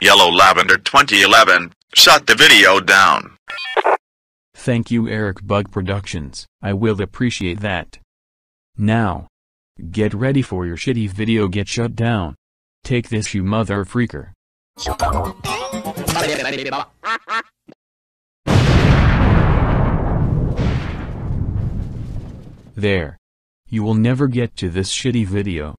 Yellow Lavender 2011, shut the video down. Thank you Eric Bug Productions, I will appreciate that. Now. Get ready for your shitty video get shut down. Take this you mother freaker. There. You will never get to this shitty video.